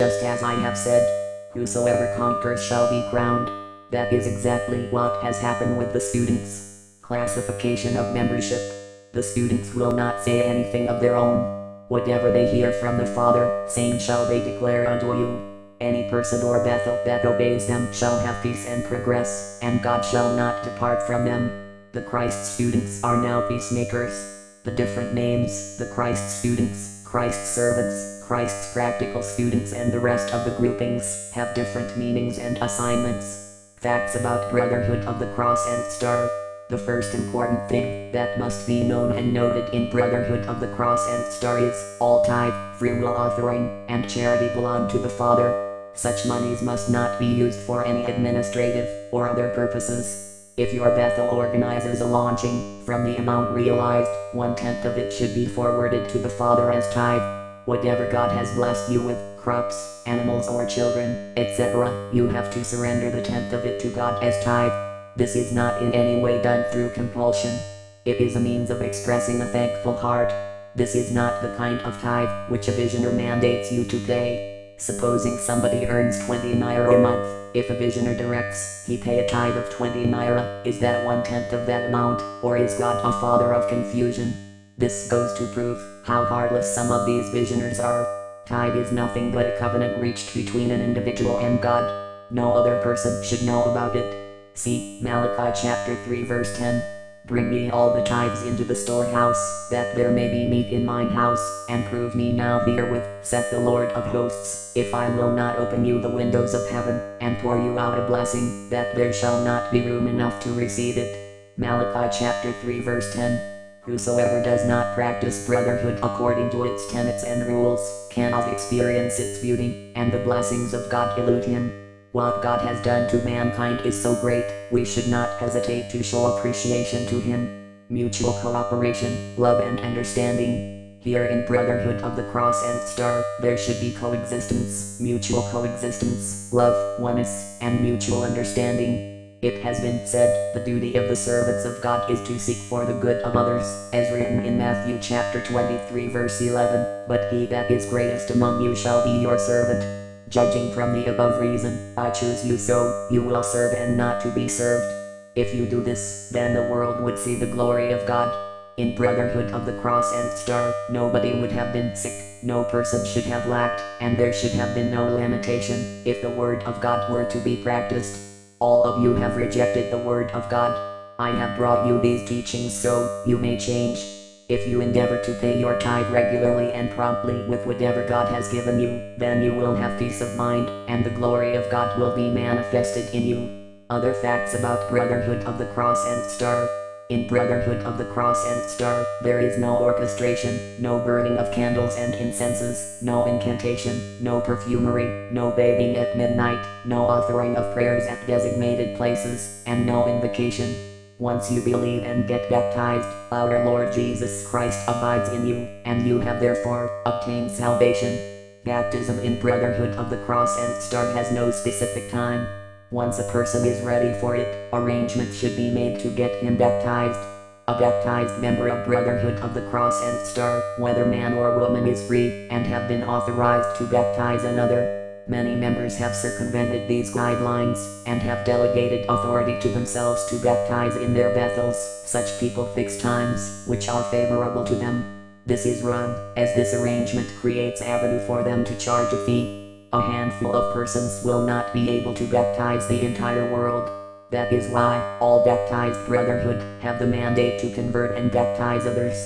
Just as I have said, whosoever conquers shall be crowned. That is exactly what has happened with the students. Classification of membership. The students will not say anything of their own. Whatever they hear from the Father, same shall they declare unto you. Any person or Bethel that obeys them shall have peace and progress, and God shall not depart from them. The Christ students are now peacemakers. The different names, the Christ students, Christ servants, Christ's practical students, and the rest of the groupings have different meanings and assignments. Facts about Brotherhood of the Cross and Star. The first important thing that must be known and noted in Brotherhood of the Cross and Star is all tithe, free will offering, and charity belong to the Father. Such monies must not be used for any administrative or other purposes. If your Bethel organizes a launching, from the amount realized, one tenth of it should be forwarded to the Father as tithe. Whatever God has blessed you with, crops, animals or children, etc., you have to surrender the tenth of it to God as tithe. This is not in any way done through compulsion. It is a means of expressing a thankful heart. This is not the kind of tithe which a visioner mandates you to pay. Supposing somebody earns 20 naira a month, if a visioner directs he pay a tithe of 20 naira, is that one tenth of that amount, or is God a father of confusion? This goes to prove how heartless some of these visioners are. Tithe is nothing but a covenant reached between an individual and God. No other person should know about it. See Malachi chapter 3 verse 10. Bring me all the tithes into the storehouse, that there may be meat in mine house, and prove me now herewith, saith the Lord of hosts, if I will not open you the windows of heaven, and pour you out a blessing, that there shall not be room enough to receive it. Malachi chapter 3 verse 10. Whosoever does not practice brotherhood according to its tenets and rules, cannot experience its beauty, and the blessings of God elude him. What God has done to mankind is so great, we should not hesitate to show appreciation to Him. Mutual cooperation, love, and understanding. Here in Brotherhood of the Cross and Star, there should be coexistence, mutual coexistence, love, oneness, and mutual understanding. It has been said, the duty of the servants of God is to seek for the good of others, as written in Matthew chapter 23 verse 11, but he that is greatest among you shall be your servant. Judging from the above reason, I choose you so, you will serve and not to be served. If you do this, then the world would see the glory of God. In Brotherhood of the Cross and Star, nobody would have been sick, no person should have lacked, and there should have been no limitation, if the Word of God were to be practiced. All of you have rejected the Word of God. I have brought you these teachings so you may change. If you endeavor to pay your tithe regularly and promptly with whatever God has given you, then you will have peace of mind, and the glory of God will be manifested in you. Other facts about Brotherhood of the Cross and Star. In Brotherhood of the Cross and Star, there is no orchestration, no burning of candles and incenses, no incantation, no perfumery, no bathing at midnight, no offering of prayers at designated places, and no invocation. Once you believe and get baptized, our Lord Jesus Christ abides in you, and you have therefore obtained salvation. Baptism in Brotherhood of the Cross and Star has no specific time. Once a person is ready for it, arrangements should be made to get him baptized. A baptized member of Brotherhood of the Cross and Star, whether man or woman, is free and have been authorized to baptize another. Many members have circumvented these guidelines and have delegated authority to themselves to baptize in their Bethels. Such people fix times which are favorable to them. This is wrong, as this arrangement creates avenue for them to charge a fee. A handful of persons will not be able to baptize the entire world. That is why all baptized brotherhood have the mandate to convert and baptize others.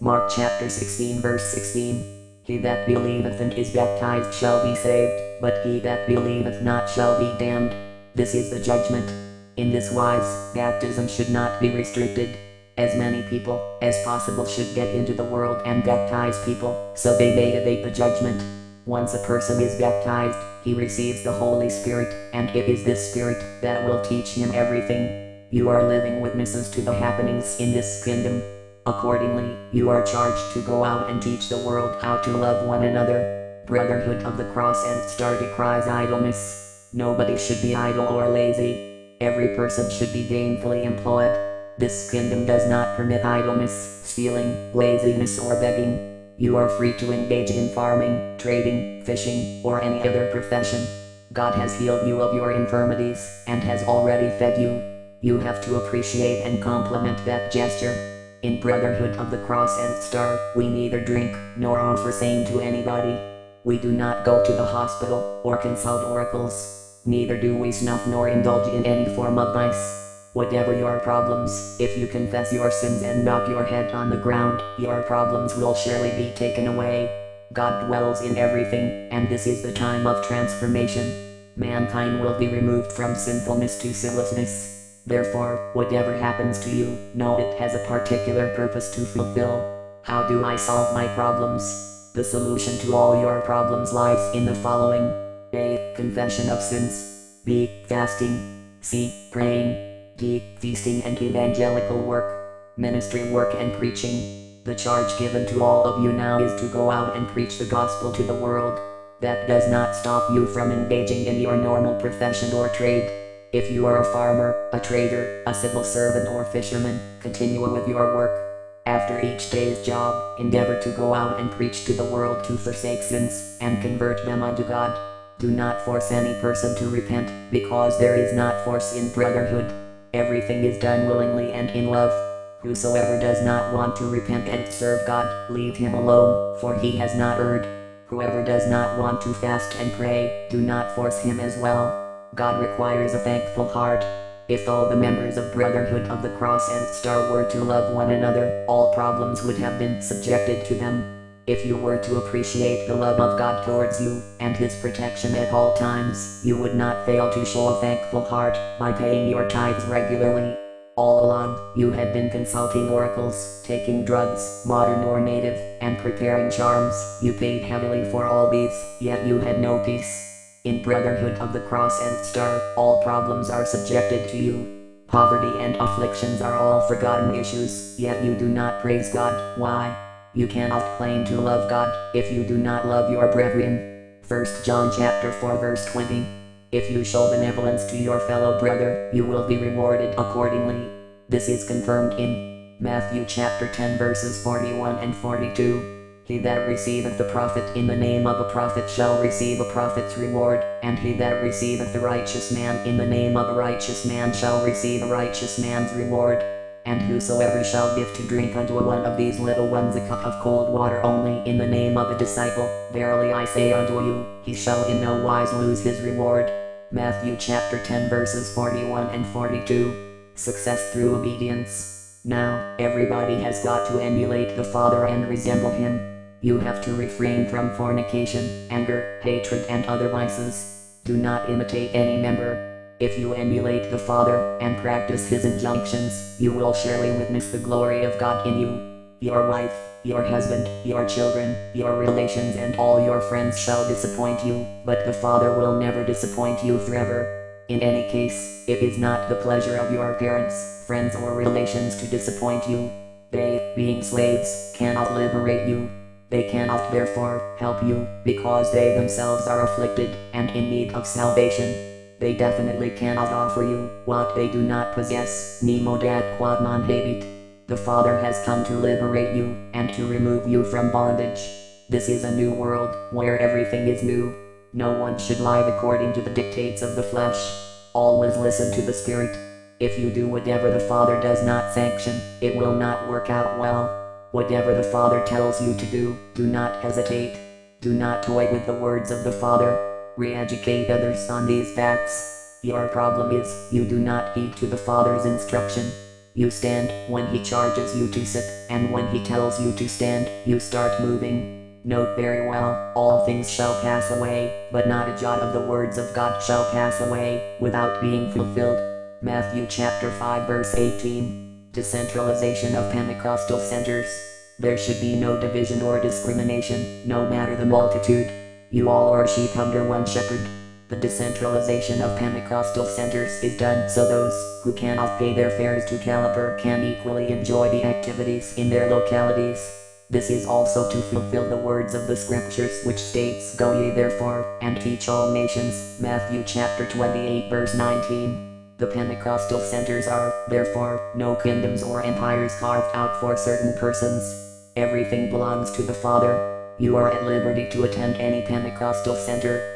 Mark chapter 16 verse 16. He that believeth and is baptized shall be saved, but he that believeth not shall be damned. This is the judgment. In this wise, baptism should not be restricted. As many people as possible should get into the world and baptize people, so they may evade the judgment. Once a person is baptized, he receives the Holy Spirit, and it is this Spirit that will teach him everything. You are living witnesses to the happenings in this kingdom. Accordingly, you are charged to go out and teach the world how to love one another. Brotherhood of the Cross and Star decries idleness. Nobody should be idle or lazy. Every person should be gainfully employed. This kingdom does not permit idleness, stealing, laziness, or begging. You are free to engage in farming, trading, fishing, or any other profession. God has healed you of your infirmities and has already fed you. You have to appreciate and compliment that gesture. In Brotherhood of the Cross and Star, we neither drink nor offer same to anybody. We do not go to the hospital or consult oracles. Neither do we snuff nor indulge in any form of vice. Whatever your problems, if you confess your sins and knock your head on the ground, your problems will surely be taken away. God dwells in everything, and this is the time of transformation. Mankind will be removed from sinfulness to sinlessness. Therefore, whatever happens to you, know it has a particular purpose to fulfill. How do I solve my problems? The solution to all your problems lies in the following A. Confession of sins. B. Fasting. C. Praying. D. Feasting and evangelical work. Ministry work and preaching. The charge given to all of you now is to go out and preach the gospel to the world. That does not stop you from engaging in your normal profession or trade. If you are a farmer, a trader, a civil servant, or fisherman, continue with your work. After each day's job, endeavor to go out and preach to the world to forsake sins and convert them unto God. Do not force any person to repent, because there is not force in brotherhood. Everything is done willingly and in love. Whosoever does not want to repent and serve God, leave him alone, for he has not erred. Whoever does not want to fast and pray, do not force him as well. God requires a thankful heart. If all the members of Brotherhood of the Cross and Star were to love one another, all problems would have been subjected to them. If you were to appreciate the love of God towards you, and His protection at all times, you would not fail to show a thankful heart by paying your tithes regularly. All along, you had been consulting oracles, taking drugs, modern or native, and preparing charms. You paid heavily for all these, yet you had no peace. In Brotherhood of the Cross and Star, all problems are subjected to you. Poverty and afflictions are all forgotten issues, yet you do not praise God. Why? You cannot claim to love God if you do not love your brethren. 1 John chapter 4 verse 20. If you show benevolence to your fellow brother, you will be rewarded accordingly. This is confirmed in Matthew chapter 10 verses 41 and 42. He that receiveth the prophet in the name of a prophet shall receive a prophet's reward, and he that receiveth the righteous man in the name of a righteous man shall receive a righteous man's reward. And whosoever shall give to drink unto one of these little ones a cup of cold water only in the name of a disciple, verily I say unto you, he shall in no wise lose his reward. Matthew chapter 10 verses 41 and 42. Success through obedience. Now, everybody has got to emulate the Father and resemble him. You have to refrain from fornication, anger, hatred, and other vices. Do not imitate any member. If you emulate the Father and practice his injunctions, you will surely witness the glory of God in you. Your wife, your husband, your children, your relations, and all your friends shall disappoint you, but the Father will never disappoint you forever. In any case, it is not the pleasure of your parents, friends, or relations to disappoint you. They, being slaves, cannot liberate you. They cannot therefore help you, because they themselves are afflicted and in need of salvation. They definitely cannot offer you what they do not possess. Nemo dat quod non habet. The Father has come to liberate you and to remove you from bondage. This is a new world where everything is new. No one should live according to the dictates of the flesh. Always listen to the Spirit. If you do whatever the Father does not sanction, it will not work out well. Whatever the Father tells you to do, do not hesitate. Do not toy with the words of the Father. Re-educate others on these facts. Your problem is, you do not heed to the Father's instruction. You stand when he charges you to sit, and when he tells you to stand, you start moving. Note very well, all things shall pass away, but not a jot of the words of God shall pass away, without being fulfilled. Matthew chapter 5 verse 18. Decentralization of Pentecostal centers. There should be no division or discrimination, no matter the multitude. You all are sheep under one shepherd. The decentralization of Pentecostal centers is done so those who cannot pay their fares to Calabar can equally enjoy the activities in their localities. This is also to fulfill the words of the scriptures which states, Go ye therefore, and teach all nations. Matthew chapter 28 verse 19. The Pentecostal centers are, therefore, no kingdoms or empires carved out for certain persons. Everything belongs to the Father. You are at liberty to attend any Pentecostal center,